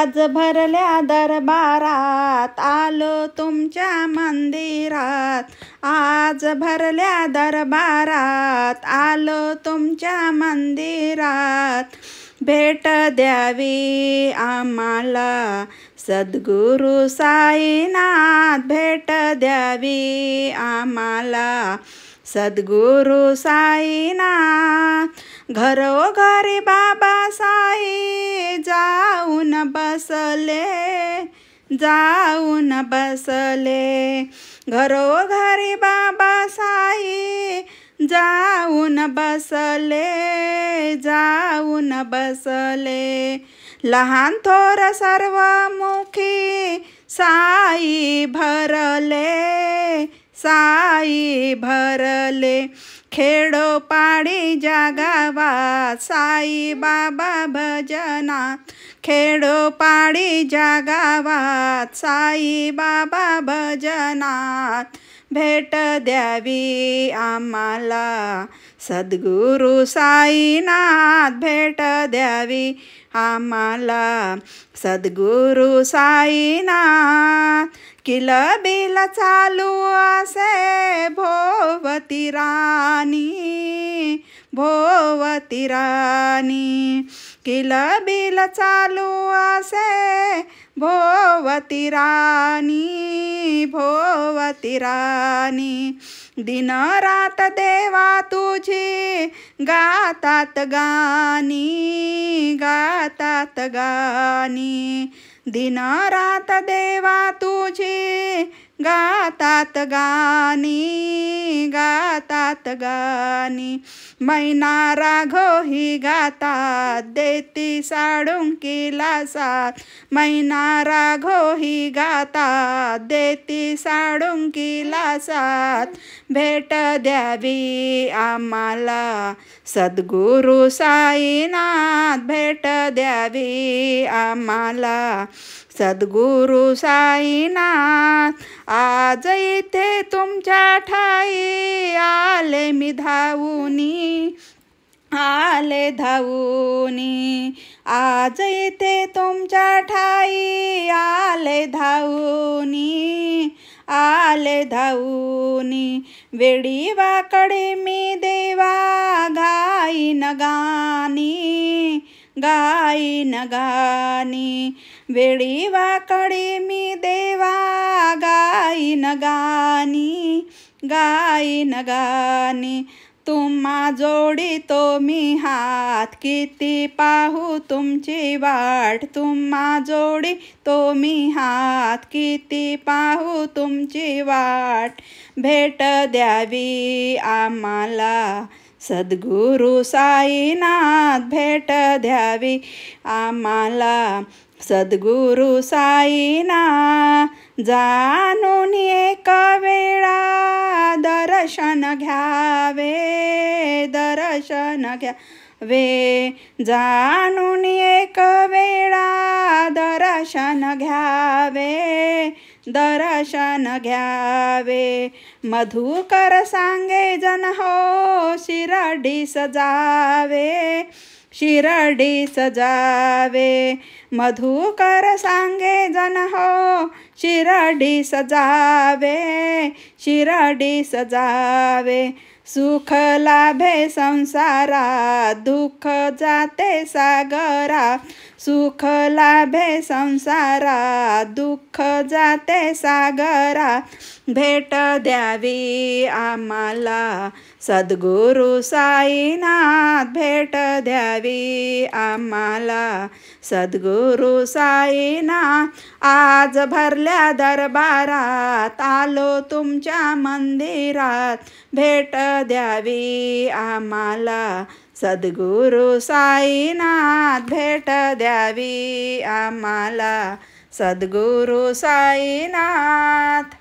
आज भरल्या दरबारात आलो तुमच्या मंदिरात. आज भरल्या दरबारात आलो तुमच्या मंदिरात. भेट द्यावी आम्हाला सद्गुरु साईनाथ. भेट द्यावी आम्हाला सद्गुरु साईनाथ. घरो घरे बाबा साई जाऊ न बसले जाउन बसले। घरो घरे बाबा साई जाऊ न बसले जाउन बसले। लहान थोर सर्वमुखी साई भरले साई भरले. खेडोपाडी जागावा साई बाबा भजना. खेडोपाडी जागावात साई बाबा भजनात भेट द्यावी आम्हाला. सद्गुरु साईनाथ भेट द्यावी आम्हाला. सद्गुरु साईनाथ किल बिल चालू असे भोवती राणी भोवती राणी. किलबिल चालू असे भोवती राणी भोवती राणी. दिन रात देवा तुझी गातात गाणी गातात गाणी. दिन रात देवा तुझी गातात गाणी. गातात गाणी. मैना राघो ही गातात देती साडुंकीला साथ. मैना राघो ही गातात देती साडुंकीला साथ. भेट द्यावी आम्हाला सद्गुरु साईनाथ. भेट द्यावी आम्हाला सद्गुरु साईनाथ आज इथे तुमच्या ठाई आले मी धावूनी आले धावूनी. आज इथे तुमच्या ठाई आले धावूनी आले धावूनी. वेडी वाकडे मी देवा गाईन गाणी गाईन गाणी. वेळी वाकडी मी देवा गाईन गाणी. न गाणी. तुम्हा जोडी तो मी हात किती पाहू तुमची वाट. तुम्हा जोडी तो मी हात किती पाहू तुमची वाट. भेट द्यावी आम्हाला. सद्गुरु साईनाथ भेट द्यावी आम्हाला. सद्गुरु साईना जाणून एक वेळा दर्शन घ्यावे दर्शन घ्यावे. जाणून एक वेळा दर्शन घ्यावे. दर्शन घ्यावे. मधुकर सांगे जन हो शिरडी सजावे. शिरडी सजावे. मधुकर सांगे जन हो शिरडी सजावे. शिरडी सजावे. सुख लाभे संसारा दुःख जाते सागरा. सुख लाभे संसारा दुःख जाते सागरा. भेट द्यावी आम्हाला. सद्गुरु साईनाथ भेट द्यावी आम्हाला. सद्गुरु साईनाथ आज भरल्या दरबारात आलो तुमच्या मंदिरात. भेट द्यावी आम्हाला. सद्गुरु साईनाथ भेट द्यावी आम्हाला. सद्गुरु साईनाथ.